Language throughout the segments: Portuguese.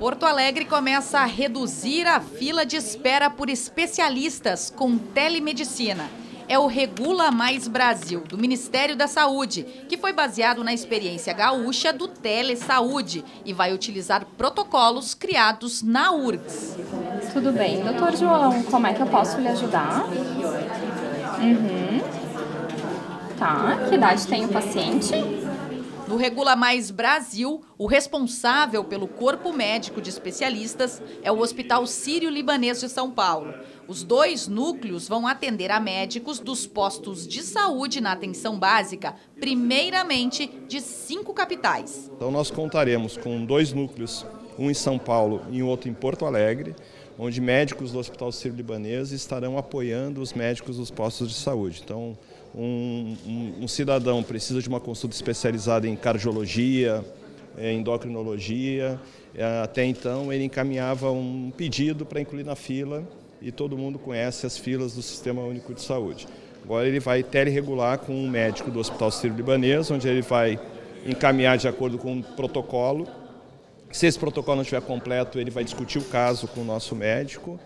Porto Alegre começa a reduzir a fila de espera por especialistas com telemedicina. É o Regula Mais Brasil, do Ministério da Saúde, que foi baseado na experiência gaúcha do Telesaúde e vai utilizar protocolos criados na URGS. Tudo bem, doutor João, como é que eu posso lhe ajudar? Uhum. Tá, que idade tem o paciente? No Regula Mais Brasil, o responsável pelo corpo médico de especialistas é o Hospital Sírio-Libanês de São Paulo. Os dois núcleos vão atender a médicos dos postos de saúde na atenção básica, primeiramente de cinco capitais. Então, nós contaremos com dois núcleos, um em São Paulo e outro em Porto Alegre, onde médicos do Hospital Sírio-Libanês estarão apoiando os médicos dos postos de saúde. Então, um, um, um, cidadão precisa de uma consulta especializada em cardiologia, em endocrinologia, é, até então ele encaminhava um pedido para incluir na fila e todo mundo conhece as filas do Sistema Único de Saúde. Agora ele vai teleregular com um médico do Hospital Sírio-Libanês, onde ele vai encaminhar de acordo com um protocolo. Se esse protocolo não estiver completo, ele vai discutir o caso com o nosso médico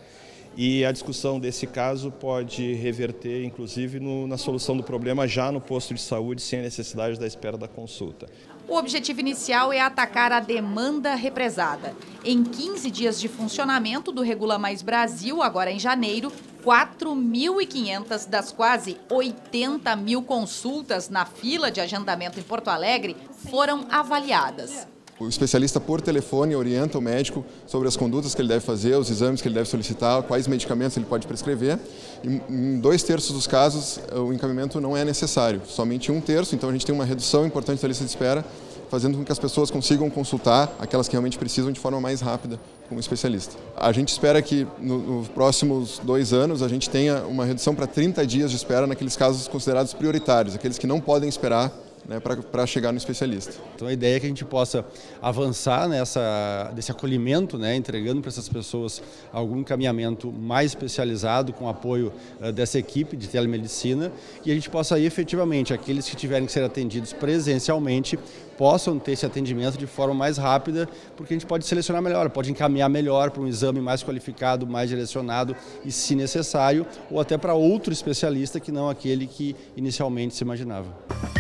e a discussão desse caso pode reverter, inclusive, no, na solução do problema já no posto de saúde, sem a necessidade da espera da consulta. O objetivo inicial é atacar a demanda represada. Em 15 dias de funcionamento do Regula Mais Brasil, agora em janeiro, 4.500 das quase 80 mil consultas na fila de agendamento em Porto Alegre foram avaliadas. O especialista por telefone orienta o médico sobre as condutas que ele deve fazer, os exames que ele deve solicitar, quais medicamentos ele pode prescrever. E, em dois terços dos casos, o encaminhamento não é necessário, somente um terço, então a gente tem uma redução importante da lista de espera, fazendo com que as pessoas consigam consultar aquelas que realmente precisam de forma mais rápida com o especialista. A gente espera que nos no próximos dois anos a gente tenha uma redução para 30 dias de espera naqueles casos considerados prioritários, aqueles que não podem esperar né, para chegar no especialista. Então a ideia é que a gente possa avançar nessa desse acolhimento, né, entregando para essas pessoas algum encaminhamento mais especializado com apoio uh, dessa equipe de telemedicina e a gente possa aí efetivamente aqueles que tiverem que ser atendidos presencialmente possam ter esse atendimento de forma mais rápida, porque a gente pode selecionar melhor, pode encaminhar melhor para um exame mais qualificado, mais direcionado e se necessário, ou até para outro especialista que não aquele que inicialmente se imaginava.